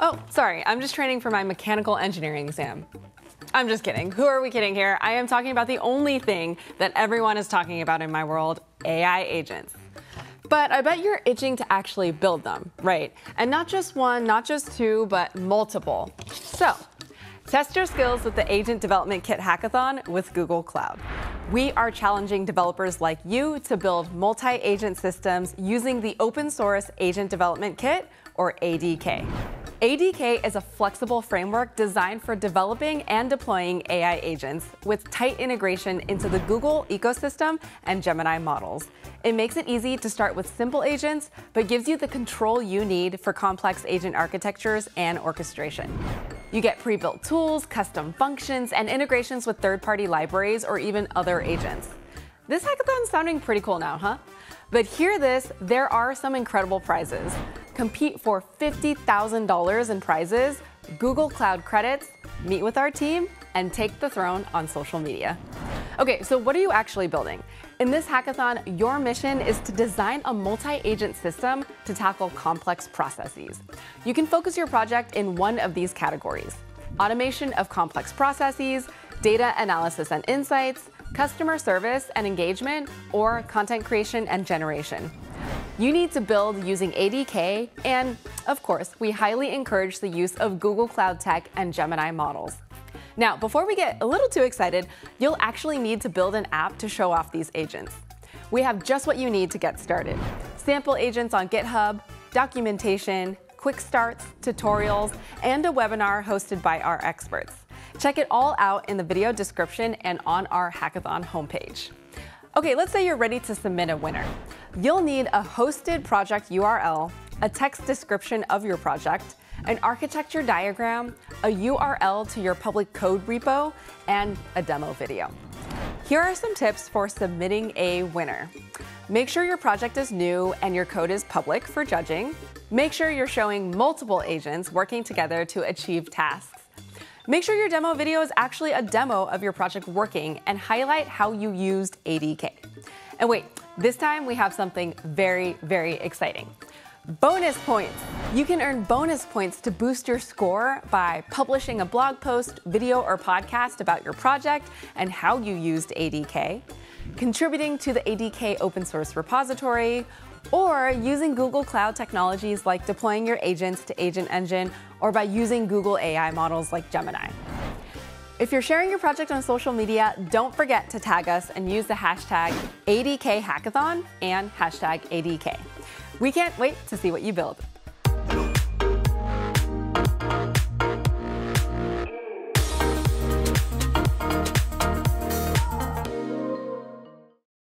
Oh, sorry, I'm just training for my mechanical engineering exam. I'm just kidding. Who are we kidding here? I am talking about the only thing that everyone is talking about in my world AI agents. But I bet you're itching to actually build them, right? And not just one, not just two, but multiple. So, test your skills with the Agent Development Kit Hackathon with Google Cloud. We are challenging developers like you to build multi agent systems using the open source Agent Development Kit, or ADK. ADK is a flexible framework designed for developing and deploying AI agents with tight integration into the Google ecosystem and Gemini models. It makes it easy to start with simple agents, but gives you the control you need for complex agent architectures and orchestration. You get pre-built tools, custom functions, and integrations with third-party libraries or even other agents. This hackathon's sounding pretty cool now, huh? But hear this, there are some incredible prizes. Compete for $50,000 in prizes, Google Cloud credits, meet with our team, and take the throne on social media. Okay, so what are you actually building? In this hackathon, your mission is to design a multi-agent system to tackle complex processes. You can focus your project in one of these categories. Automation of complex processes, data analysis and insights, customer service and engagement, or content creation and generation. You need to build using ADK, and of course, we highly encourage the use of Google Cloud Tech and Gemini models. Now, before we get a little too excited, you'll actually need to build an app to show off these agents. We have just what you need to get started. Sample agents on GitHub, documentation, quick starts, tutorials, and a webinar hosted by our experts. Check it all out in the video description and on our hackathon homepage. Okay, let's say you're ready to submit a winner. You'll need a hosted project URL, a text description of your project, an architecture diagram, a URL to your public code repo, and a demo video. Here are some tips for submitting a winner. Make sure your project is new and your code is public for judging. Make sure you're showing multiple agents working together to achieve tasks. Make sure your demo video is actually a demo of your project working and highlight how you used ADK. And wait, this time we have something very, very exciting. Bonus points. You can earn bonus points to boost your score by publishing a blog post, video, or podcast about your project and how you used ADK, contributing to the ADK open source repository, or using Google Cloud technologies like deploying your agents to Agent Engine or by using Google AI models like Gemini. If you're sharing your project on social media, don't forget to tag us and use the hashtag ADK Hackathon and hashtag ADK. We can't wait to see what you build.